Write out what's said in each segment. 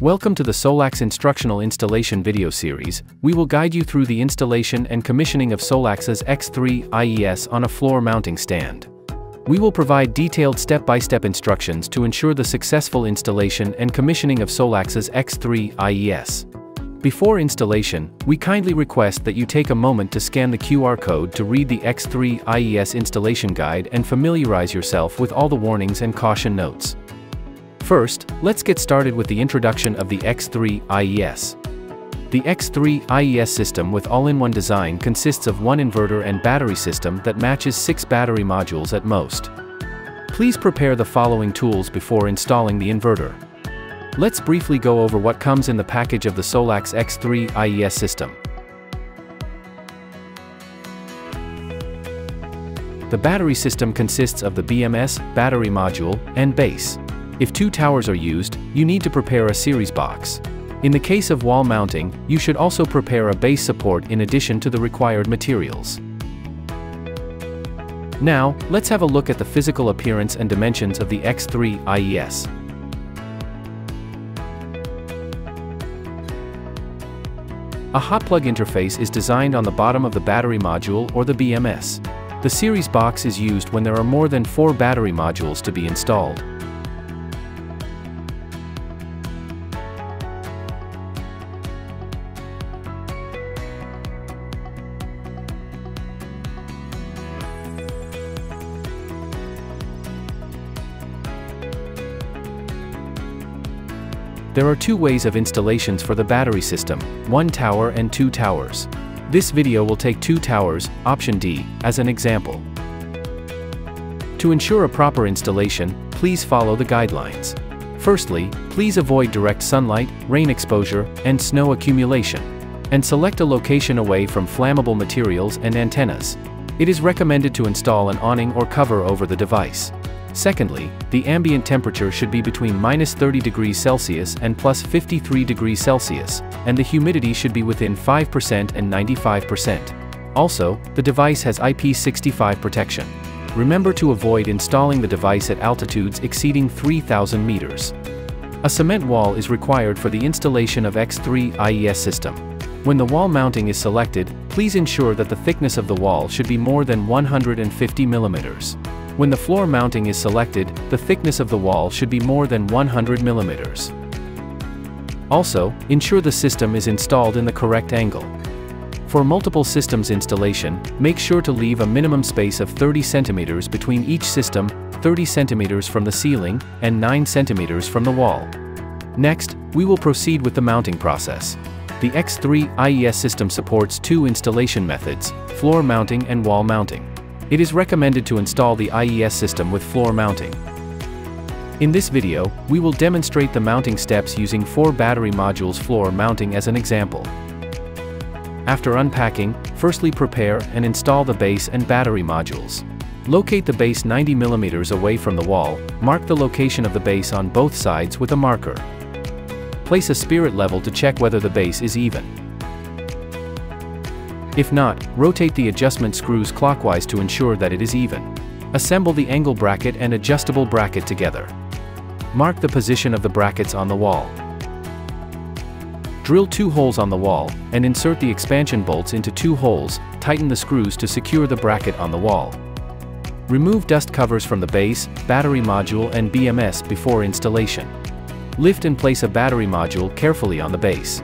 Welcome to the Solax instructional installation video series. We will guide you through the installation and commissioning of Solax's X3 IES on a floor mounting stand. We will provide detailed step-by-step instructions to ensure the successful installation and commissioning of Solax's X3 IES. Before installation, we kindly request that you take a moment to scan the QR code to read the X3 IES installation guide and familiarize yourself with all the warnings and caution notes. First, let's get started with the introduction of the X3 IES. The X3 IES system with all-in-one design consists of one inverter and battery system that matches six battery modules at most. Please prepare the following tools before installing the inverter. Let's briefly go over what comes in the package of the Solax X3 IES system. The battery system consists of the BMS, battery module, and base. If two towers are used, you need to prepare a series box. In the case of wall mounting, you should also prepare a base support in addition to the required materials. Now, let's have a look at the physical appearance and dimensions of the X3 IES. A hot plug interface is designed on the bottom of the battery module or the BMS. The series box is used when there are more than four battery modules to be installed. There are two ways of installations for the battery system, one tower and two towers. This video will take two towers, option D, as an example. To ensure a proper installation, please follow the guidelines. Firstly, please avoid direct sunlight, rain exposure, and snow accumulation. And select a location away from flammable materials and antennas. It is recommended to install an awning or cover over the device. Secondly, the ambient temperature should be between minus 30 degrees Celsius and plus 53 degrees Celsius, and the humidity should be within 5% and 95%. Also, the device has IP65 protection. Remember to avoid installing the device at altitudes exceeding 3,000 meters. A cement wall is required for the installation of X3 IES system. When the wall mounting is selected, please ensure that the thickness of the wall should be more than 150 millimeters. When the floor mounting is selected, the thickness of the wall should be more than 100 millimeters. Also, ensure the system is installed in the correct angle. For multiple systems installation, make sure to leave a minimum space of 30 centimeters between each system, 30 centimeters from the ceiling, and 9 centimeters from the wall. Next, we will proceed with the mounting process. The X3 IES system supports two installation methods, floor mounting and wall mounting. It is recommended to install the IES system with floor mounting. In this video, we will demonstrate the mounting steps using four battery modules floor mounting as an example. After unpacking, firstly prepare and install the base and battery modules. Locate the base 90 mm away from the wall, mark the location of the base on both sides with a marker. Place a spirit level to check whether the base is even. If not, rotate the adjustment screws clockwise to ensure that it is even. Assemble the angle bracket and adjustable bracket together. Mark the position of the brackets on the wall. Drill two holes on the wall, and insert the expansion bolts into two holes, tighten the screws to secure the bracket on the wall. Remove dust covers from the base, battery module and BMS before installation. Lift and place a battery module carefully on the base.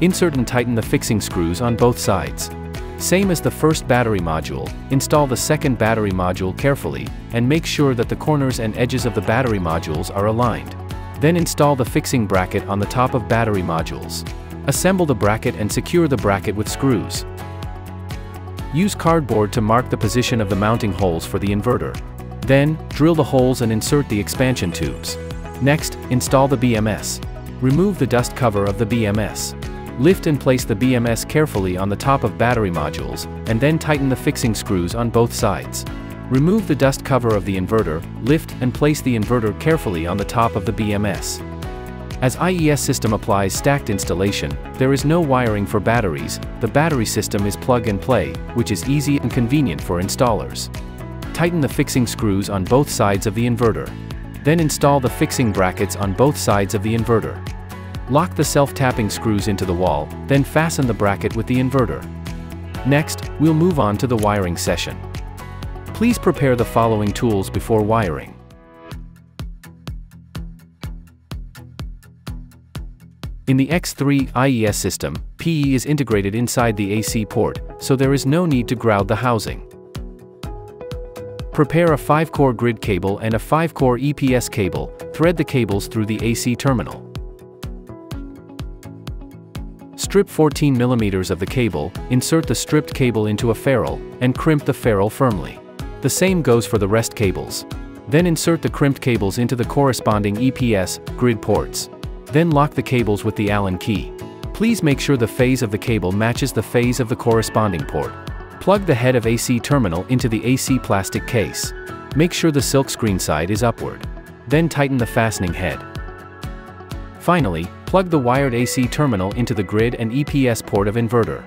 Insert and tighten the fixing screws on both sides. Same as the first battery module, install the second battery module carefully, and make sure that the corners and edges of the battery modules are aligned. Then install the fixing bracket on the top of battery modules. Assemble the bracket and secure the bracket with screws. Use cardboard to mark the position of the mounting holes for the inverter. Then, drill the holes and insert the expansion tubes. Next, install the BMS. Remove the dust cover of the BMS. Lift and place the BMS carefully on the top of battery modules, and then tighten the fixing screws on both sides. Remove the dust cover of the inverter, lift and place the inverter carefully on the top of the BMS. As IES system applies stacked installation, there is no wiring for batteries, the battery system is plug and play, which is easy and convenient for installers. Tighten the fixing screws on both sides of the inverter. Then install the fixing brackets on both sides of the inverter. Lock the self-tapping screws into the wall, then fasten the bracket with the inverter. Next, we'll move on to the wiring session. Please prepare the following tools before wiring. In the X3 IES system, PE is integrated inside the AC port, so there is no need to ground the housing. Prepare a 5-core grid cable and a 5-core EPS cable, thread the cables through the AC terminal. Strip 14 mm of the cable, insert the stripped cable into a ferrule, and crimp the ferrule firmly. The same goes for the rest cables. Then insert the crimped cables into the corresponding EPS, grid ports. Then lock the cables with the Allen key. Please make sure the phase of the cable matches the phase of the corresponding port. Plug the head of AC terminal into the AC plastic case. Make sure the silkscreen side is upward. Then tighten the fastening head. Finally, plug the wired AC terminal into the grid and EPS port of inverter.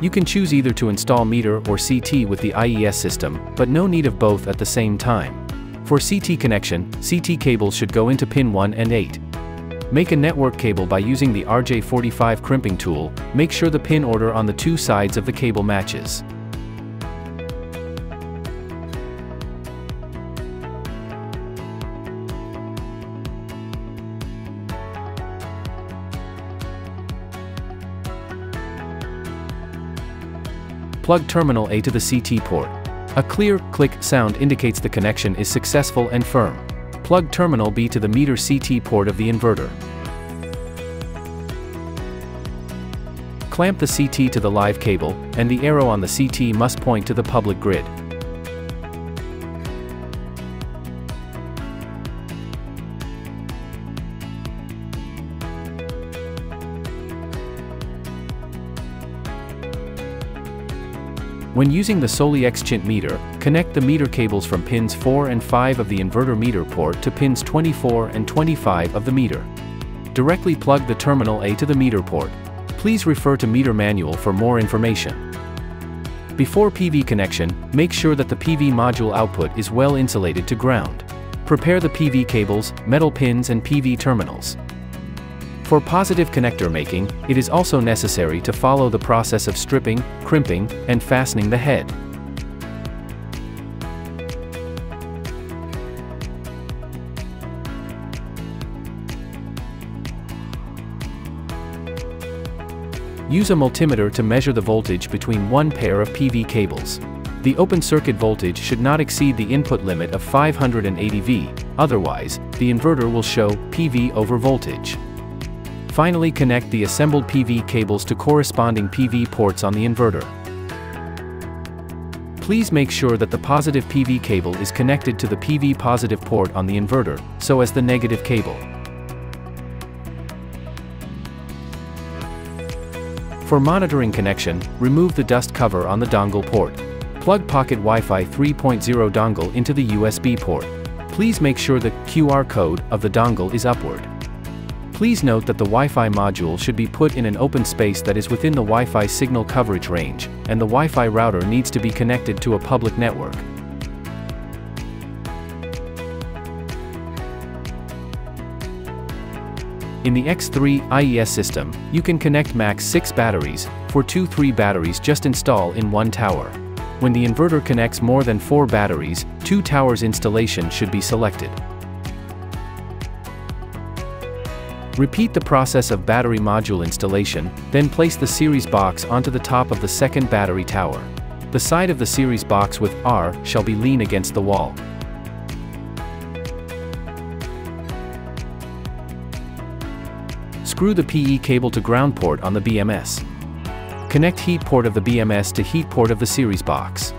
You can choose either to install meter or CT with the IES system, but no need of both at the same time. For CT connection, CT cables should go into pin 1 and 8. Make a network cable by using the RJ45 crimping tool, make sure the pin order on the two sides of the cable matches. Plug terminal A to the CT port. A clear, click sound indicates the connection is successful and firm. Plug terminal B to the meter CT port of the inverter. Clamp the CT to the live cable, and the arrow on the CT must point to the public grid. When using the SolaX meter, connect the meter cables from pins 4 and 5 of the inverter meter port to pins 24 and 25 of the meter. Directly plug the terminal A to the meter port. Please refer to meter manual for more information. Before PV connection, make sure that the PV module output is well insulated to ground. Prepare the PV cables, metal pins and PV terminals. For positive connector making, it is also necessary to follow the process of stripping, crimping, and fastening the head. Use a multimeter to measure the voltage between one pair of PV cables. The open circuit voltage should not exceed the input limit of 580 V, otherwise, the inverter will show PV over voltage. Finally connect the assembled PV cables to corresponding PV ports on the inverter. Please make sure that the positive PV cable is connected to the PV positive port on the inverter, so as the negative cable. For monitoring connection, remove the dust cover on the dongle port. Plug Pocket Wi-Fi 3.0 dongle into the USB port. Please make sure the QR code of the dongle is upward. Please note that the Wi-Fi module should be put in an open space that is within the Wi-Fi signal coverage range, and the Wi-Fi router needs to be connected to a public network. In the X3 IES system, you can connect max 6 batteries, for 2 3 batteries just install in one tower. When the inverter connects more than 4 batteries, 2 towers installation should be selected. Repeat the process of battery module installation, then place the series box onto the top of the second battery tower. The side of the series box with R shall be lean against the wall. Screw the PE cable to ground port on the BMS. Connect heat port of the BMS to heat port of the series box.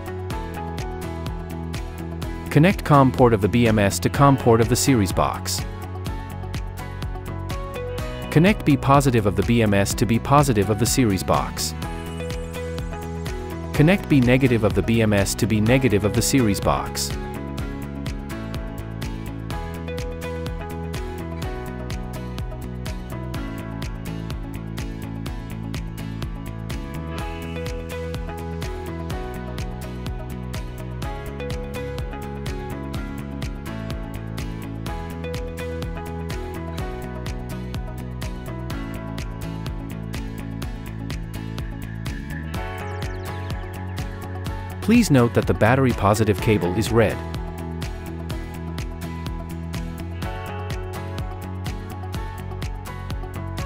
Connect COM port of the BMS to COM port of the series box. Connect B positive of the BMS to B positive of the series box. Connect B negative of the BMS to B negative of the series box. Please note that the battery positive cable is red.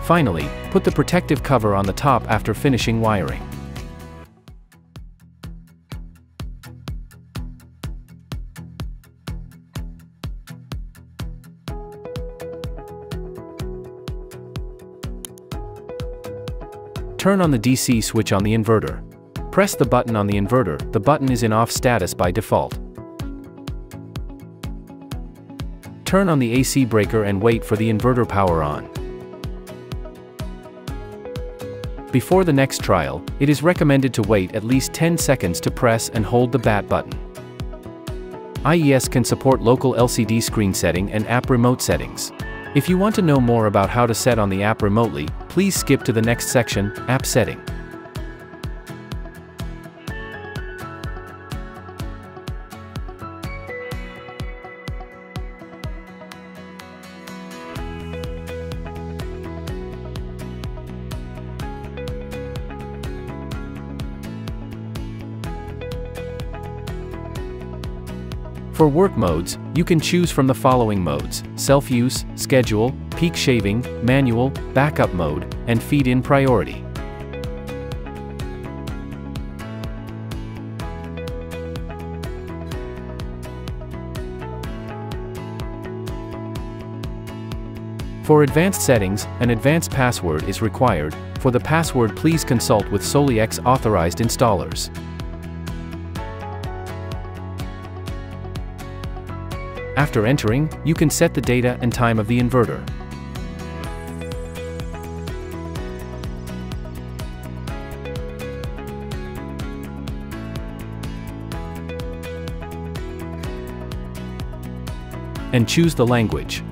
Finally, put the protective cover on the top after finishing wiring. Turn on the DC switch on the inverter. Press the button on the inverter, the button is in off status by default. Turn on the AC breaker and wait for the inverter power on. Before the next trial, it is recommended to wait at least 10 seconds to press and hold the BAT button. IES can support local LCD screen setting and app remote settings. If you want to know more about how to set on the app remotely, please skip to the next section, App Setting. For work modes, you can choose from the following modes, self-use, schedule, peak shaving, manual, backup mode, and feed-in priority. For advanced settings, an advanced password is required. For the password please consult with SolaX authorized installers. After entering, you can set the data and time of the inverter. And choose the language.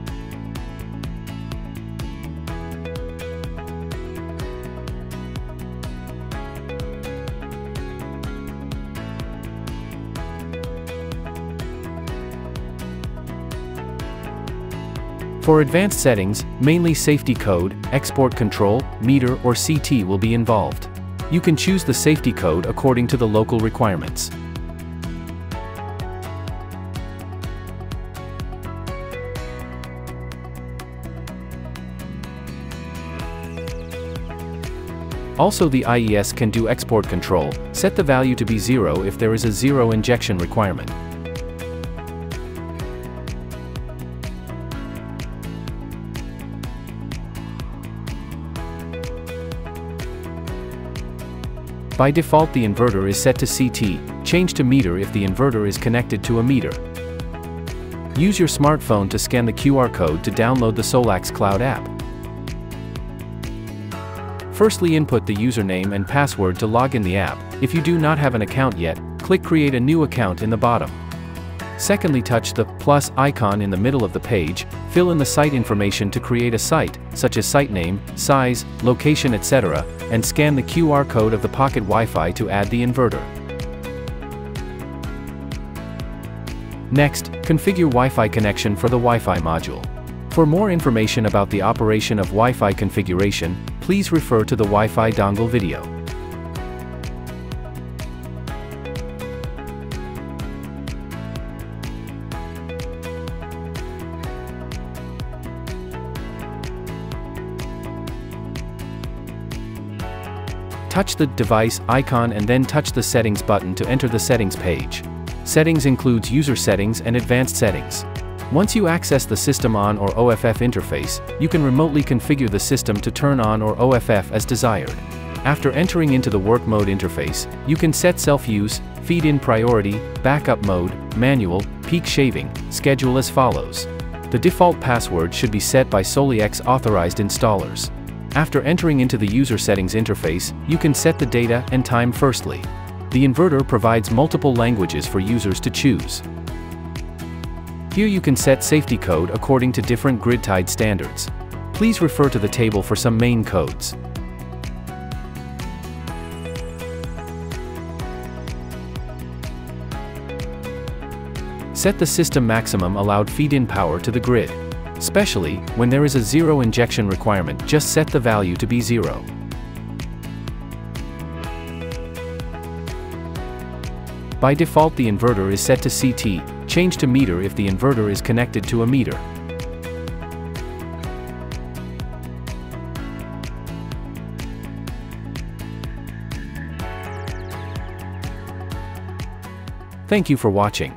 For advanced settings, mainly safety code, export control, meter or CT will be involved. You can choose the safety code according to the local requirements. Also the IES can do export control, set the value to be zero if there is a zero injection requirement. By default the inverter is set to CT, change to meter if the inverter is connected to a meter. Use your smartphone to scan the QR code to download the Solax Cloud app. Firstly input the username and password to log in the app. If you do not have an account yet, click Create a new account in the bottom. Secondly touch the plus icon in the middle of the page, fill in the site information to create a site, such as site name, size, location etc., and scan the QR code of the Pocket Wi-Fi to add the inverter. Next, configure Wi-Fi connection for the Wi-Fi module. For more information about the operation of Wi-Fi configuration, please refer to the Wi-Fi dongle video. Touch the device icon and then touch the settings button to enter the settings page. Settings includes user settings and advanced settings. Once you access the System On or OFF interface, you can remotely configure the system to turn on or OFF as desired. After entering into the work mode interface, you can set self-use, feed-in priority, backup mode, manual, peak shaving, schedule as follows. The default password should be set by SolaX authorized installers. After entering into the user settings interface, you can set the data and time firstly. The inverter provides multiple languages for users to choose. Here you can set safety code according to different grid-tied standards. Please refer to the table for some main codes. Set the system maximum allowed feed-in power to the grid. Especially, when there is a zero injection requirement just set the value to be zero. By default the inverter is set to CT, change to meter if the inverter is connected to a meter. Thank you for watching.